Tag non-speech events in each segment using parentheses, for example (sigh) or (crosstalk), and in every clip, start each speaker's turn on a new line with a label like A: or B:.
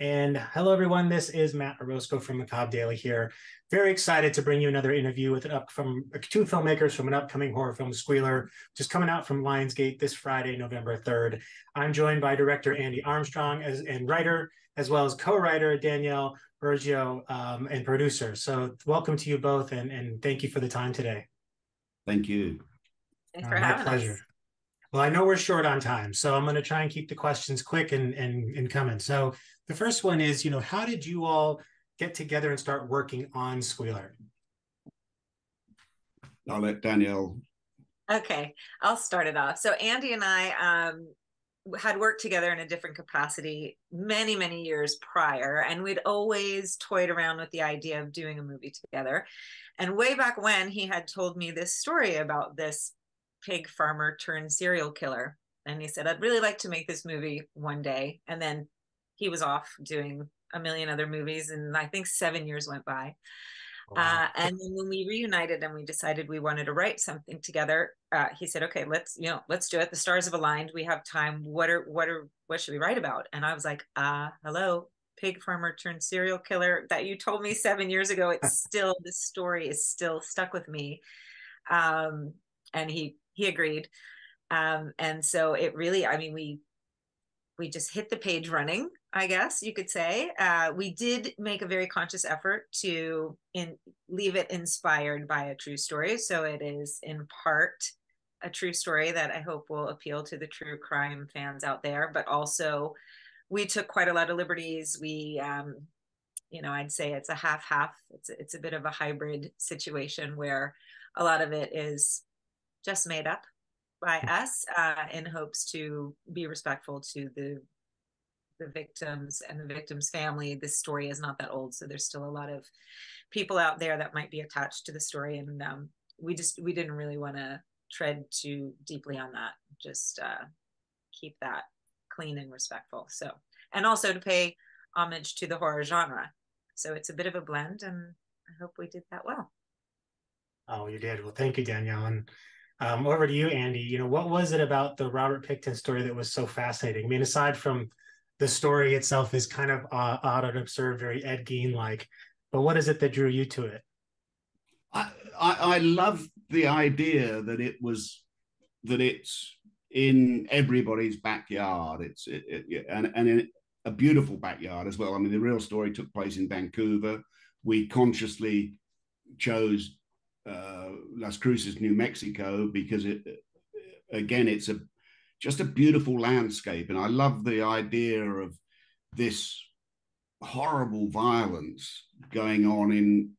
A: And hello, everyone. This is Matt Orozco from Macabre Daily here. Very excited to bring you another interview with an up from two filmmakers from an upcoming horror film, Squealer, just coming out from Lionsgate this Friday, November 3rd. I'm joined by director Andy Armstrong as, and writer, as well as co-writer Danielle Burgio um, and producer. So welcome to you both, and, and thank you for the time today.
B: Thank you.
C: Thanks uh, for uh, having pleasure. us.
A: Well, I know we're short on time, so I'm going to try and keep the questions quick and, and, and coming. So the first one is, you know, how did you all get together and start working on Squealer?
B: I'll let Danielle.
C: Okay, I'll start it off. So Andy and I um, had worked together in a different capacity many, many years prior, and we'd always toyed around with the idea of doing a movie together. And way back when, he had told me this story about this pig farmer turned serial killer. And he said, I'd really like to make this movie one day. And then he was off doing a million other movies. And I think seven years went by. Wow. Uh, and then when we reunited and we decided we wanted to write something together, uh, he said, "Okay, let's you know, let's do it. The stars have aligned. We have time. What are what are what should we write about?" And I was like, "Uh, hello, pig farmer turned serial killer that you told me seven years ago. It's (laughs) still the story is still stuck with me." Um, and he he agreed. Um, and so it really, I mean, we we just hit the page running, I guess you could say. Uh, we did make a very conscious effort to in, leave it inspired by a true story. So it is in part a true story that I hope will appeal to the true crime fans out there, but also we took quite a lot of liberties. We, um, you know, I'd say it's a half half. It's it's a bit of a hybrid situation where a lot of it is just made up by mm. us uh, in hopes to be respectful to the the victims and the victim's family. This story is not that old, so there's still a lot of people out there that might be attached to the story, and um, we just we didn't really want to tread too deeply on that. Just uh, keep that clean and respectful. So, and also to pay homage to the horror genre. So it's a bit of a blend, and I hope we did that well.
A: Oh, you did. Well, thank you, Danielle. And um, over to you, Andy. You know, what was it about the Robert Pickton story that was so fascinating? I mean, aside from the story itself is kind of uh, odd and absurd, very Ed Gein like, but what is it that drew you to it?
B: I, I, I love the idea that it was that it's in everybody's backyard. It's it, it, and and in a beautiful backyard as well. I mean, the real story took place in Vancouver. We consciously chose uh, Las Cruces, New Mexico, because it again it's a just a beautiful landscape, and I love the idea of this horrible violence going on in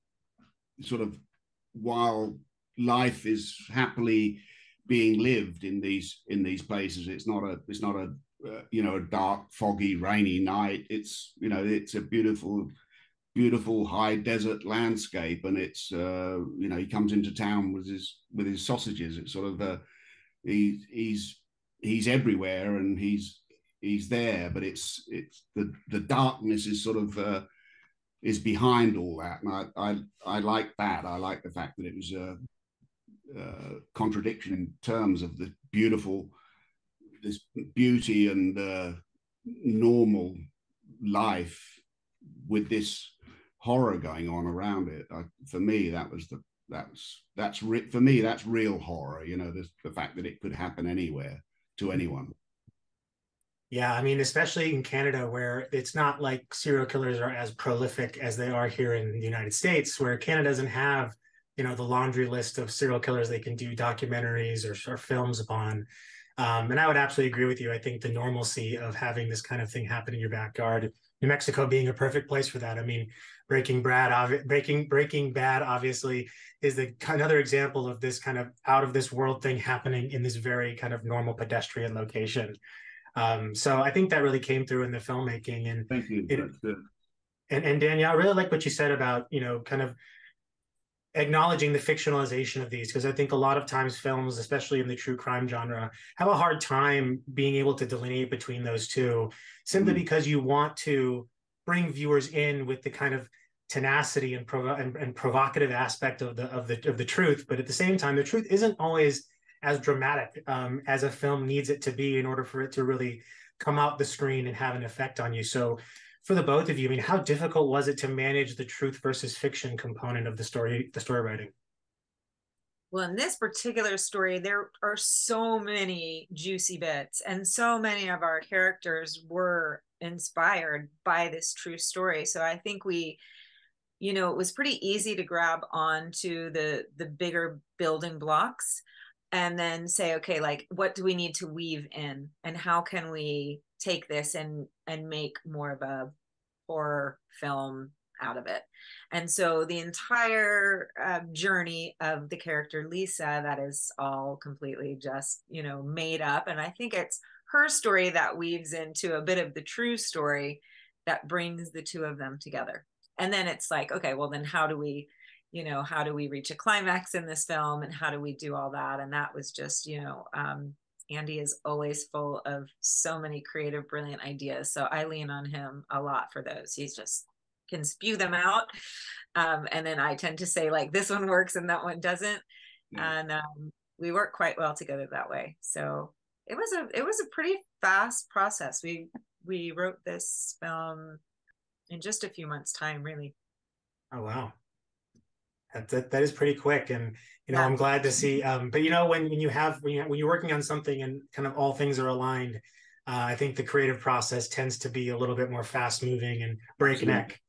B: sort of while life is happily being lived in these in these places. It's not a it's not a uh, you know a dark foggy rainy night. It's you know it's a beautiful beautiful high desert landscape. And it's uh, you know he comes into town with his with his sausages. It's sort of uh, he, he's he's everywhere and he's he's there but it's it's the the darkness is sort of uh, is behind all that and I, I i like that i like the fact that it was a, a contradiction in terms of the beautiful this beauty and uh, normal life with this horror going on around it. I, for me, that was the that's that's re- for me that's real horror. You know, the, the fact that it could happen anywhere to anyone.
A: Yeah, I mean, especially in Canada, where it's not like serial killers are as prolific as they are here in the United States, where Canada doesn't have, you know, the laundry list of serial killers they can do documentaries or, or films upon. Um, and I would absolutely agree with you. I think the normalcy of having this kind of thing happen in your backyard, New Mexico being a perfect place for that. I mean, Breaking Bad, Breaking Breaking Bad, obviously is the another example of this kind of out of this world thing happening in this very kind of normal pedestrian location. Um, so I think that really came through in the filmmaking. And
B: thank you.
A: It, and, and Danielle, I really like what you said about you know kind of acknowledging the fictionalization of these because I think a lot of times films, especially in the true crime genre, have a hard time being able to delineate between those two, simply mm-hmm. because you want to bring viewers in with the kind of tenacity and, provo- and, and, provocative aspect of the of the of the truth, but at the same time, the truth isn't always as dramatic um, as a film needs it to be in order for it to really come out the screen and have an effect on you. So, for the both of you, I mean, how difficult was it to manage the truth versus fiction component of the story, the story writing?
C: Well, in this particular story, there are so many juicy bits, and so many of our characters were inspired by this true story. So I think we, you know, it was pretty easy to grab onto the the bigger building blocks and then say, okay, like what do we need to weave in, and how can we take this and and make more of a horror film out of it. And so the entire uh, journey of the character Lisa, that is all completely just, you know, made up. And I think it's her story that weaves into a bit of the true story that brings the two of them together. And then it's like, okay, well, then how do we, you know, how do we reach a climax in this film and how do we do all that? And that was just, you know, um, Andy is always full of so many creative, brilliant ideas. So I lean on him a lot for those. He's just can spew them out. Um, and then I tend to say like this one works and that one doesn't. Yeah. And um, we work quite well together that way. So it was a it was a pretty fast process. We we wrote this film in just a few months' time, really.
A: Oh wow. That, that, that is pretty quick and you know yeah. i'm glad to see um, but you know when, when you have when, you, when you're working on something and kind of all things are aligned uh, i think the creative process tends to be a little bit more fast moving and breakneck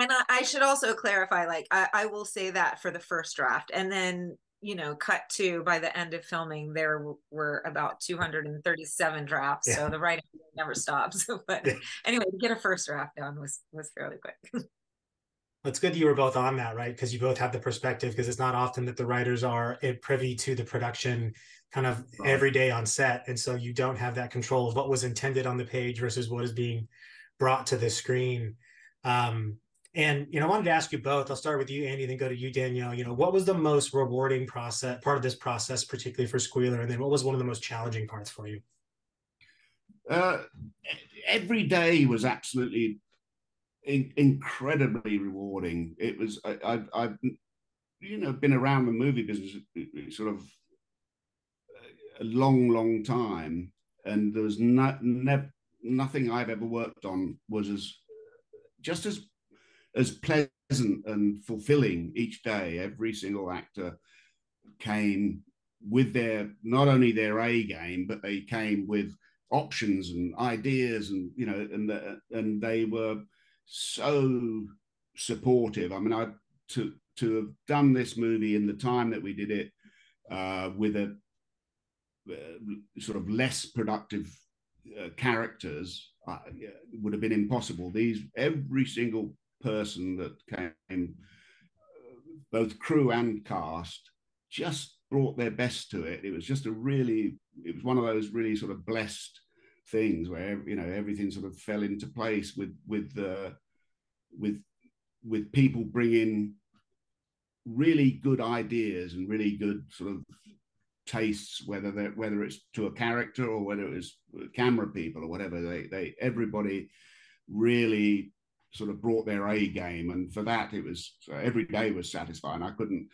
C: and I, I, should also clarify like I, I, will say that for the first draft and then you know cut to by the end of filming there were about 237 drafts yeah. so the writing never stops (laughs) but anyway to get a first draft done was was fairly quick (laughs)
A: it's good that you were both on that right because you both have the perspective because it's not often that the writers are privy to the production kind of right. every day on set and so you don't have that control of what was intended on the page versus what is being brought to the screen um, and you know, I wanted to ask you both. I'll start with you, Andy, then go to you, Danielle. You know, what was the most rewarding process part of this process, particularly for Squealer, and then what was one of the most challenging parts for you?
B: Uh, every day was absolutely in, incredibly rewarding. It was I, I've, I've you know been around the movie business uh, uh, sort of uh, a long, long time, and there was not never nothing I've ever worked on was as just as as pleasant and fulfilling each day. Every single actor came with their not only their A game, but they came with options and ideas, and you know, and the, and they were so supportive. I mean, I to to have done this movie in the time that we did it uh, with a uh, sort of less productive uh, characters uh, would have been impossible. These every single person that came, both crew and cast, just brought their best to it. It was just a really, it was one of those really sort of blessed things where you know everything sort of fell into place with with uh, with with people bringing really good ideas and really good sort of tastes whether whether it's to a character or whether it was camera people or whatever. They they everybody really sort of brought their A game, and for that it was every day was satisfying. I couldn't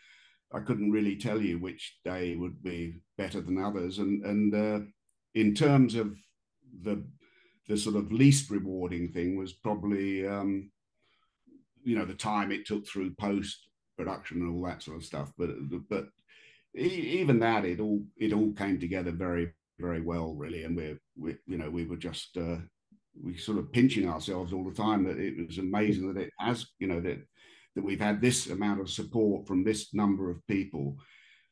B: I couldn't really tell you which day would be better than others, and and uh, in terms of the the sort of least rewarding thing was probably um, you know the time it took through post production and all that sort of stuff, but but even that it all it all came together very very well really, and we're we you know we were just uh, we sort of pinching ourselves all the time that it was amazing that it has, you know, that that we've had this amount of support from this number of people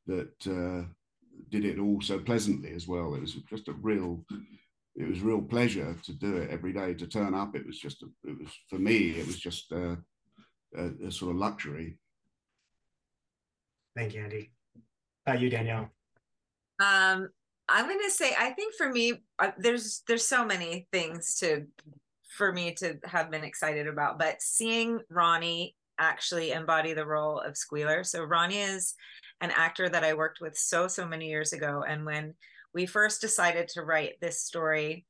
B: that uh, did it all so pleasantly as well. It was just a real, it was real pleasure to do it every day. To turn up, it was just, a, it was for me, it was just a, a, a sort of luxury.
A: Thank you, Andy. Uh, you, Danielle.
C: Um, I'm going to say I think for me uh, there's there's so many things to for me to have been excited about, but seeing Ronnie actually embody the role of Squealer. So Ronnie is an actor that I worked with so so many years ago and when we first decided to write this story,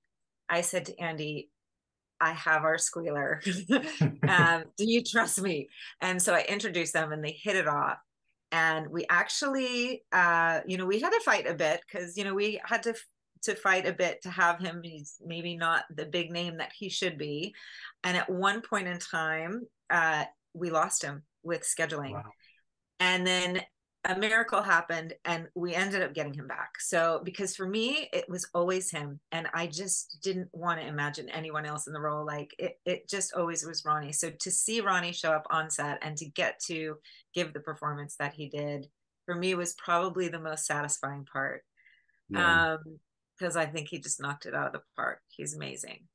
C: I said to Andy, I have our squealer. (laughs) (laughs) um, do you trust me? And so I introduced them and they hit it off and we actually uh, you know we had to fight a bit because you know we had to to fight a bit to have him. He's maybe not the big name that he should be. And at one point in time, uh, we lost him with scheduling. Wow. And then a miracle happened and we ended up getting him back. So because for me it was always him and I just didn't want to imagine anyone else in the role like it it just always was Ronnie. So to see Ronnie show up on set and to get to give the performance that he did for me was probably the most satisfying part. Yeah. Um because I think he just knocked it out of the park. He's amazing.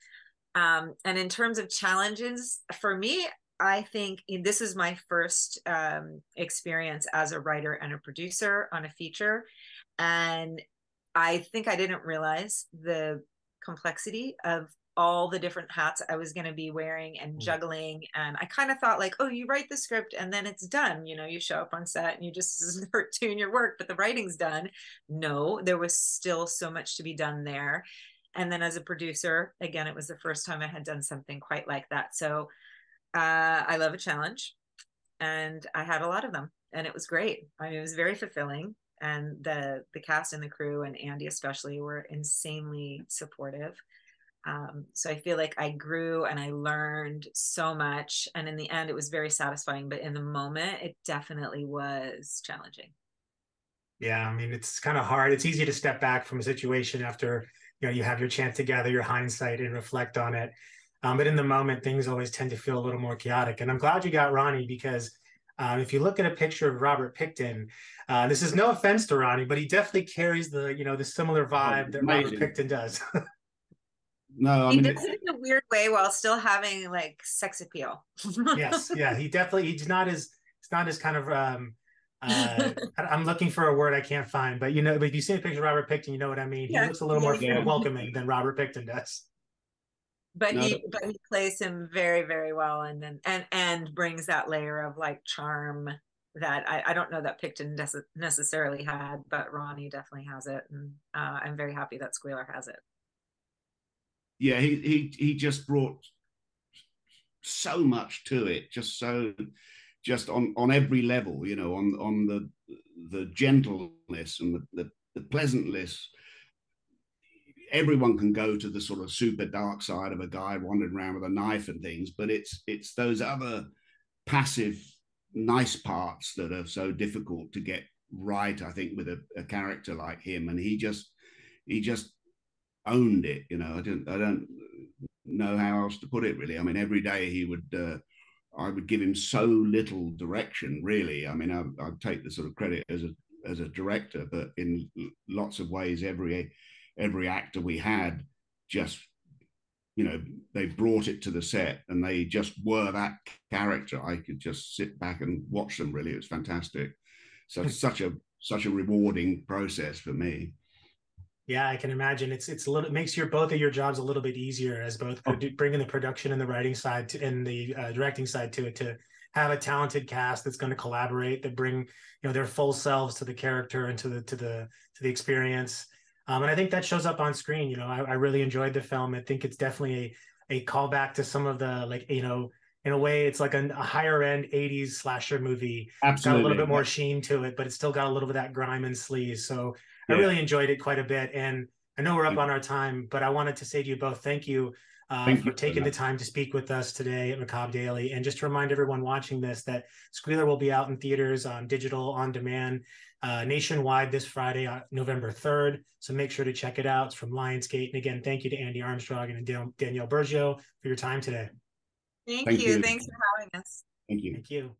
C: Um, and in terms of challenges, for me, I think this is my first um, experience as a writer and a producer on a feature. And I think I didn't realize the complexity of all the different hats I was going to be wearing and mm. juggling. And I kind of thought, like, oh, you write the script and then it's done. You know, you show up on set and you just (laughs) doing your work, but the writing's done. No, there was still so much to be done there. And then as a producer, again, it was the first time I had done something quite like that. So uh, I love a challenge, and I had a lot of them, and it was great. I mean, it was very fulfilling, and the the cast and the crew and Andy especially were insanely supportive. Um, so I feel like I grew and I learned so much, and in the end, it was very satisfying. But in the moment, it definitely was challenging.
A: Yeah, I mean, it's kind of hard. It's easy to step back from a situation after you know you have your chance to gather your hindsight and reflect on it um, but in the moment, things always tend to feel a little more chaotic. And I'm glad you got Ronnie because um, if you look at a picture of Robert Pickton, uh, this is no offense to Ronnie, but he definitely carries the you know the similar oh, vibe oh, that Robert Pickton does. (laughs)
B: no, I
C: he does it in a weird way while still having like sex appeal.
A: yes, (laughs) yeah, he definitely he's not as it's not as kind of um, uh, (laughs) I'm looking for a word I can't find, but you know, if you see a picture of Robert Pickton, you know what I mean. He yeah. looks a little more yeah. welcoming than Robert Pickton does
C: but no, he but he plays him very very well and then and and brings that layer of like charm that I, I don't know that Pickton necessarily had, but Ronnie definitely has it, and uh, I'm very happy that Squealer has it.
B: Yeah, he he he just brought so much to it, just so just on on every level, you know, on on the the gentleness and the, the, the pleasantness everyone can go to the sort of super dark side of a guy wandering around with a knife and things, but it's it's those other passive nice parts that are so difficult to get right. I think with a, a character like him, and he just he just owned it. You know, I don't I don't know how else to put it really. I mean, every day he would. Uh, I would give him so little direction, really. I mean, I, I'd take the sort of credit as a as a director, but in lots of ways, every every actor we had just you know they brought it to the set and they just were that character. I could just sit back and watch them really. It was fantastic. So such a such a rewarding process for me.
A: Yeah i can imagine. It's it's a little it makes your both of your jobs a little bit easier as both oh. bringing the production and the writing side to, and the uh, directing side to it to have a talented cast that's going to collaborate that bring you know their full selves to the character and to the to the to the experience um, and I think that shows up on screen. You know, I, I really enjoyed the film. I think it's definitely a a callback to some of the like you know in a way it's like a, a higher end 80s slasher movie
B: Absolutely.
A: got a little bit more sheen to it but it's still got a little bit of that grime and sleaze so yeah. i really enjoyed it quite a bit and i know we're up on our time but i wanted to say to you both thank you uh, thank for you taking for the time to speak with us today at macabre daily and just to remind everyone watching this that squealer will be out in theaters on digital on demand uh, nationwide this Friday, uh, November 3rd. So make sure to check it out. It's from Lionsgate. And again, thank you to Andy Armstrong and Danielle Burgio for your time today.
C: Thank, thank you. you. Thanks for having us.
B: Thank you.
A: Thank you.